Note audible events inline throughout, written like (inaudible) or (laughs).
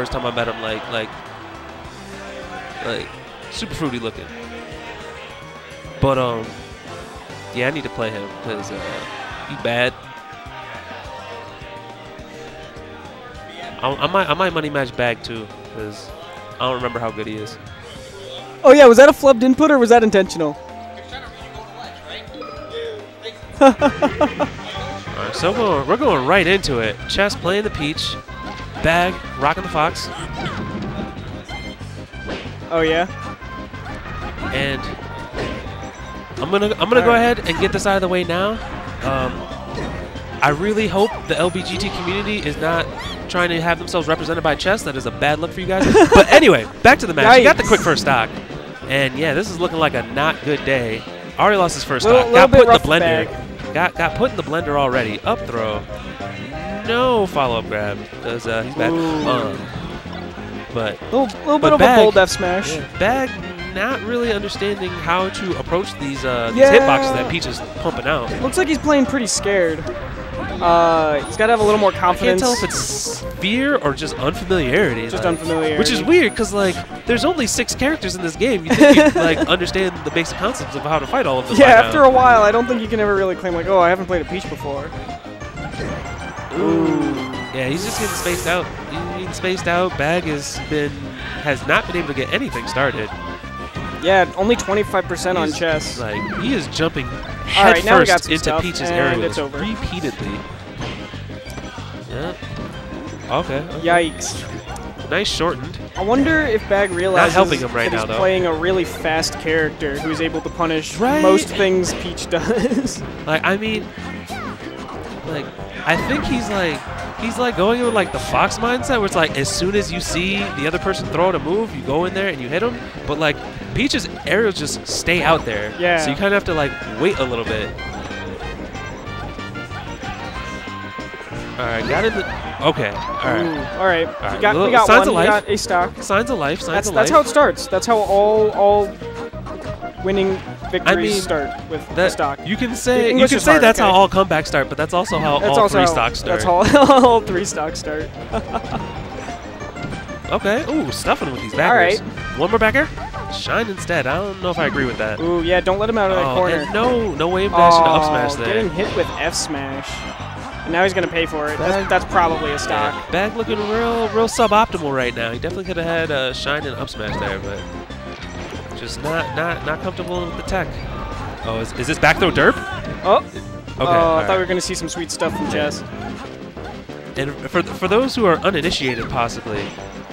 first time I met him, like like like super fruity looking. But um, yeah, I need to play him because uh, he bad. I, I might I might money match bag too because I don't remember how good he is. Oh yeah, was that a flubbed input or was that intentional? All right, so we're, we're going right into it. Chess playing the peach, bag rocking the fox, Oh yeah. and I'm gonna I'm gonna go ahead and get this out of the way now. Um, I really hope the LBGT community is not trying to have themselves represented by chess. That is a bad look for you guys. (laughs) but anyway, back to the match. You got the quick first stock, and yeah, this is looking like a not good day. Already lost his first Little- stock. little Got put in the blender. Got got put in the blender already. Up throw. No follow up grab because uh, he's back. Um, but Little, little But bit of Bag- a bold F smash. yeah, Bag not really understanding how to approach these uh, these Yeah. hitboxes that Peach is pumping out. Looks like he's playing pretty scared. Uh, he's got to have a little more I can't tell if it's fear or just unfamiliarity. Just like- unfamiliarity. Which is weird because like there's only six characters in this game. You think you'd like (laughs) understand the basic concepts of how to fight all of them. yeah, after now. a while, I don't think you can ever really claim like, oh, I haven't played a Peach before. Ooh. Yeah, he's just getting spaced out. He's getting spaced out. Bag has been has not been able to get anything started. Yeah, only 25% on chess. Like he is jumping All right, now we got headfirst some into stuff, Peach's aerials repeatedly. Yeah. Okay. okay. Yikes. Nice shortened. I wonder if Bag realizes helping him right that now, he's though. playing a really fast character who's able to punish Right. most things Peach does. (laughs) Like I mean, like I think he's like he's like going with like the fox mindset where it's like as soon as you see the other person throw out a move, you go in there and you hit him. But like Peach's aerials just stay out there. Yeah. So you kind of have to like wait a little bit. All right, got the. Okay. All right. Ooh, all right. right, We got, we got signs one. of We got a stock. Signs of life. Signs That's of that's life. how it starts. That's how all all winning victories mean, start with that stock. you can say you can say hard, that's how all comebacks start, but that's also how That's all also three stocks start. That's how (laughs) all three stocks start. Okay. Ooh, stuffing with these All backers. One more backer. Shine instead. I don't know if I agree with that. Ooh, yeah, don't let him out of that Oh, corner. and no, no wave dash into up oh, smash Oh, there. Getting hit with F smash. And now he's gonna pay for it. That's, that's probably a stock. Bag looking real, real suboptimal right now. He definitely could have had a shine and up smash there, but just not, not, not comfortable with the tech. Oh, is, is this back throw derp? Oh, Okay. oh, all I thought we were gonna see some sweet stuff from Chess. And for for those who are uninitiated, possibly,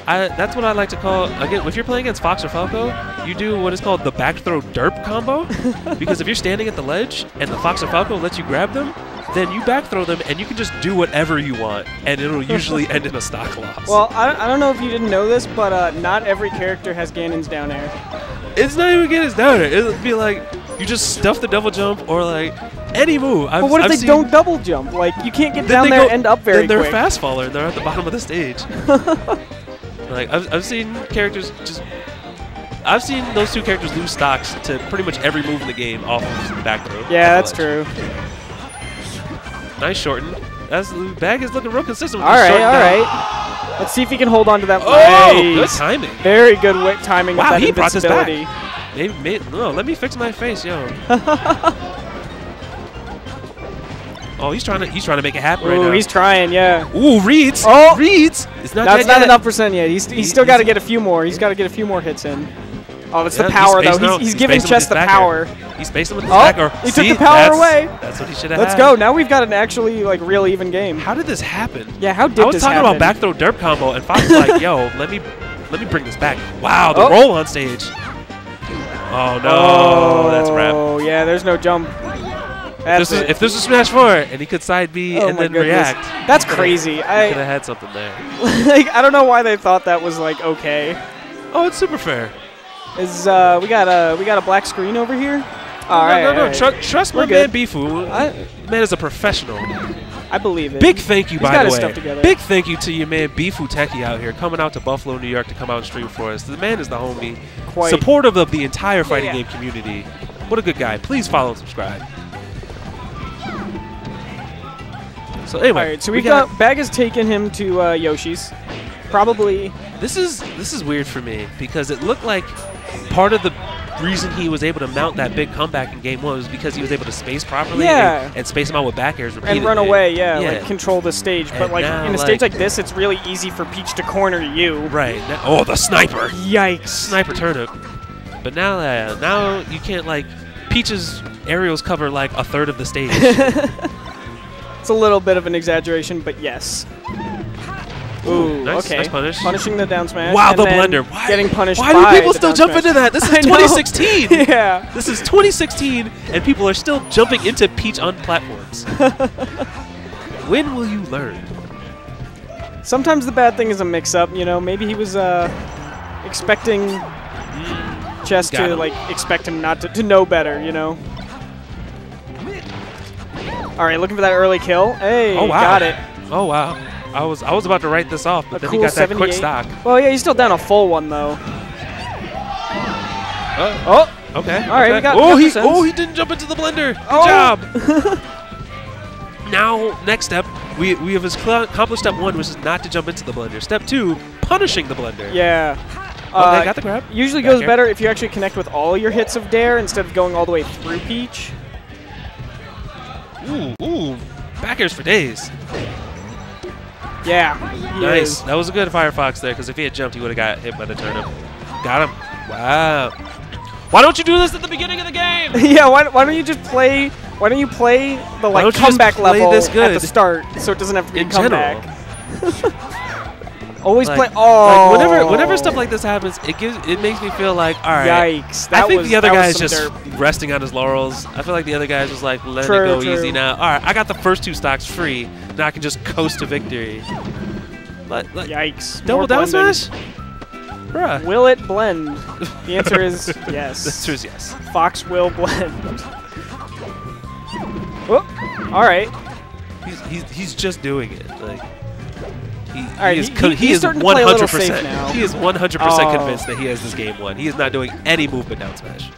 I that's what I like to call again. If you're playing against Fox or Falco, you do what is called the back throw derp combo, (laughs) because if you're standing at the ledge and the Fox or Falco lets you grab them, then you back throw them and you can just do whatever you want, and it'll usually (laughs) end in a stock loss. Well, I, I don't know if you didn't know this, but uh, not every character has Ganon's down air. It's not even getting us down there. It'll be like you just stuff the double jump or like any move. I've, But what if I've they don't double jump? Like, you can't get down there and end up very then they're quick. fast faller and they're at the (laughs) bottom of the stage. (laughs) like I've, I've seen characters just I've seen those two characters lose stocks to pretty much every move in the game off of the back throw. Yeah, that's true. Nice shortened. That's bag is looking real consistent. With All these all down- right. Let's see if he can hold on to that. Oh, good timing. Very good wi- timing Wow, he brought this back. Maybe, maybe no. Let me fix my face, yo. (laughs) oh, he's trying to he's trying to make it happen right now. he's trying, yeah. Ooh, reads. Oh! reads. It's not That's not yet. enough percent yet. He's, he's He- still got to get a few more. He's got to get a few more hits in. Oh, that's Yeah, the power, though. He's, he's He's giving Chess the power. He's spacing with his Oh, he took See, the power that's- away. That's what he should have Let's had. go. Now we've got an actually, like, real even game. How did this happen? Yeah, how did I was talking happen? about back throw derp combo, and Fox was like, (laughs) "Yo, let me, let me bring this back." Wow, the Oh. roll on stage. Oh no, oh, that's a wrap. Oh, yeah, there's no jump. That's This is, if this was Smash 4 and he could side B Oh and then goodness. react, That's crazy. I could have had something there. (laughs) like. I don't know why they thought that was like okay. Oh, it's super fair. Is uh we got a we got a black screen over here? All right, no, no, no. right. Tru- trust my We're man good. Bifu. I- man is a professional. I believe it. Big thank you, He's by got the way. stuff together. Big thank you to your man Bifuteki out here coming out to Buffalo, New York to come out and stream for us. The man is the homie. Quite. Supportive of the entire fighting Yeah. game community. What a good guy. Please follow and subscribe. So anyway, All right, so we we've got, Bag has taken him to uh, Yoshi's. Probably. This is this is weird for me because it looked like part of the reason he was able to mount that big comeback in game one was because he was able to space properly Yeah. and, and space him out with back airs repeatedly. And run away, yeah, Yeah. like control the stage. But And like now, in a stage like- like this, it's really easy for Peach to corner you. Right. Now, oh, the sniper. Yikes. Sniper turnip. But now uh, now you can't like Peach's aerials cover like a third of the stage. (laughs) It's a little bit of an exaggeration, but yes. Ooh, nice, okay. nice punish. Punishing the down smash. wow, and the blender. Why, Getting punished Why do people still jump smash. into that? This is (laughs) 2016. (laughs) yeah. This is 2016, and people are still jumping into Peach on platforms. (laughs) when will you learn? Sometimes the bad thing is a mix-up. You know, maybe he was uh, expecting Chess Got to him. like expect him not to, to know better. You know. All right, looking for that early kill. Hey, Oh, wow. got it. Oh wow, I was I was about to write this off, but A then cool he got that quick stock. Well, yeah, he's still down a full one though. Uh, Oh, okay. All right, okay. we got- oh, got he oh he didn't jump into the blender. Good Oh. job. (laughs) now next step, we we have accomplished step one, which is not to jump into the blender. Step two, punishing the blender. yeah. Okay, Uh, got the grab. Usually Back goes air. better if you actually connect with all your hits of D-air instead of going all the way through Peach. Ooh ooh, back airs for days. Yeah. Nice. is. That was a good Firefox there, because if he had jumped, he would have got hit by the turnip. Got him. Wow. Why don't you do this at the beginning of the game? (laughs) yeah. Why, why don't you just play? Why don't you play the like comeback level this at the start, so it doesn't have to be In a comeback? (laughs) Always Like- play. Oh. Like whenever whenever stuff oh. like this happens, it gives it makes me feel like all right. Yikes! That I think was, the other guy is just derp. resting on his laurels. I feel like the other guy's just like letting True, it go true. easy now. All right, I got the first two stocks free. Now I can just coast to victory. Like, like Yikes! double More down blending. smash, bruh. Will it blend? The answer is yes. (laughs) The answer is yes. Fox will blend. Whoop. All right. He's, he's, he's just doing it. Like he, right, he is he- he- is starting to play a 100%. safe now. He is 100% Oh. convinced that he has this game won. He is not doing any movement down smash.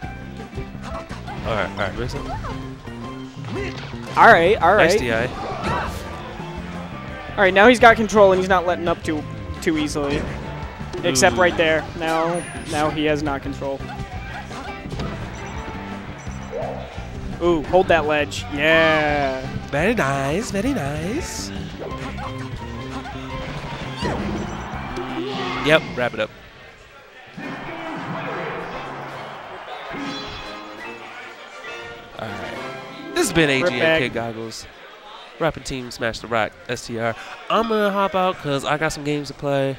All right, all right. All right. All right. Nice DI. All right. Now he's got control and he's not letting up too too easily. Except Ooh. right there. Now now he has not control. Ooh, hold that ledge. Yeah. Very nice, very nice. Yep, wrap it up. Alright. This has been AG Rip and back. Kid Goggles. Rapping Team Smash the Rock, STR. I'm gonna hop out because I got some games to play.